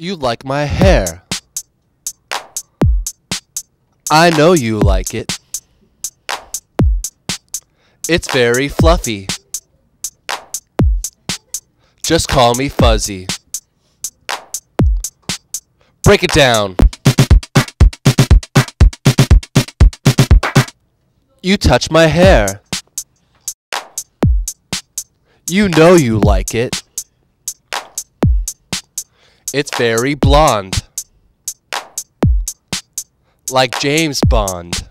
You like my hair. I know you like it. It's very fluffy. Just call me Fuzzy. Break it down. You touch my hair. You know you like it. It's very blonde. Like James Bond.